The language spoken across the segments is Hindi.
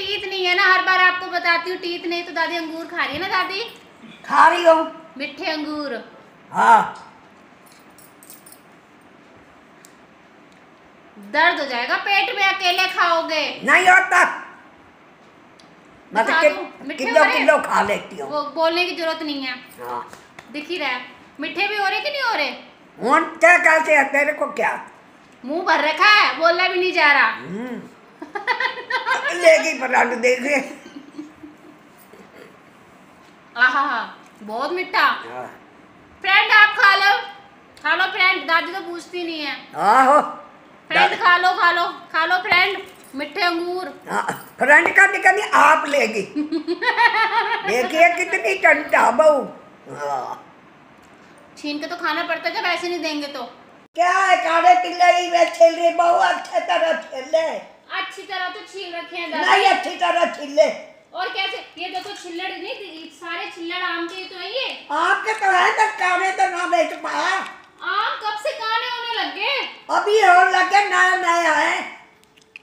टीथ नहीं है ना हर बार आपको बताती हूँ टीथ नहीं तो दादी अंगूर खा रही है ना दादी? खा रही हूँ। मिठे अंगूर। हाँ। दर्द हो जाएगा पेट में अकेले खाओगे। नहीं होता। मैं तो कि- किलो किलो खा लेती हूँ। वो बोलने की ज़रूरत नहीं है। हाँ। दिख ही रहा है। मिठे भी हो रहे कि नहीं हो रहे? क्या कैसे है तेरे को क्या? मुँह भर रखा है बोलना भी नहीं जा रहा। लेगी पराठे देखे आहा हा बहुत मिठा। हाँ। फ्रेंड आप खा लो। खा लो फ्रेंड दादी तो पूछती नहीं है। आहो। फ्रेंड खा लो खा लो खा लो फ्रेंड मिठे अंगूर। हाँ, फ्रेंड का निकली आप लेगी। देखिए कितनी टंटा बहू। हाँ। छीन के तो खाना पड़ता है जब ऐसे नहीं देंगे तो। क्या है काले तिल्ले में छिल रही बहू अच्छे तरह छिले। अच्छी तरह तो छील रखे हैं नहीं अच्छी तरह छिले। और कैसे? ये देखो छिल्लड़ नहीं सारे छिल्लड़ आम के तो है ये। आपके तो है तो काले तो ना बेच पाया। आम कब से काने होने लग गए? अभी और लगे नया नया है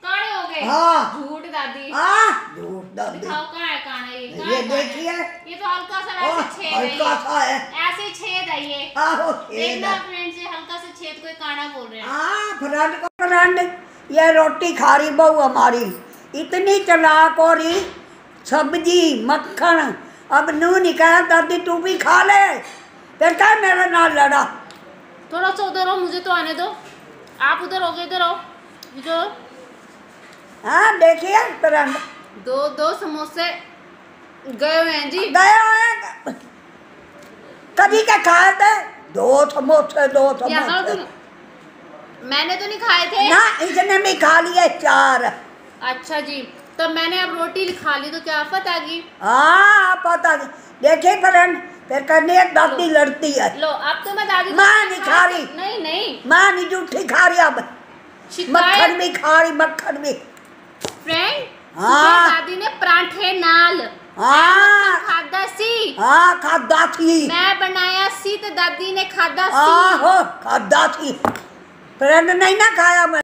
काने हो गए? हाँ। झूठ दादी। हाँ झूठ दादी। दिखाओ कहाँ है काना ये कहाँ ये है काना? देखिए। ये तो हल्का सा वैसे छेद है हल्का सा है। ऐसे छेद है ये। खेल देखना है। फ्रेंड्स ये हल्का सा छेद कोई काना बोल रहे हैं। हाँ फ्रेंड को फ्रेंड ये रोटी खा रही बहू हमारी। इतनी चलाक हो रही सब्ज़ी मक्खन अब नू निकाल दादी तू भी खा ले। फिर क्या मेरे नाल लड़ा। थोड़ा सा उधर हो मुझे तो आने दो। आप उधर हो गए इधर हो इधर हाँ देखिए फ्रेंड दो दो समोसे। गए हुए हैं जी। गया है। कभी क्या खाए थे? दो समोसे दो समोसे। मैंने तो नहीं खाए थे। ना इसने भी खा लिए चार। अच्छा जी तो मैंने अब रोटी खा ली तो क्या आफत आ गई हाँ पता नहीं। देखिए फ्रेंड फिर करने एक दादी लड़ती है। लो अब तो मैं दादी माँ नहीं खा रही। नहीं नहीं। माँ नहीं जूठी खा रही अब। मक्खन भी खा रही मक्खन भी। फ्रेंड हाँ। दादी ने परांठे नाल। हाँ। खादा सी। हाँ खादा थी मैं बनाया सी तो दादी ने खादा सी। आहो खादा थी फ्रेंड नहीं ना खाया मैं